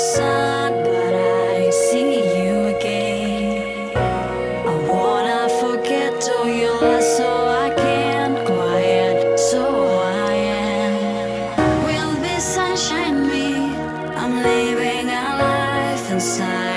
sun, but I see you again. I wanna forget all your lies so I can't quiet, so I am. Will this sunshine me? I'm living a life inside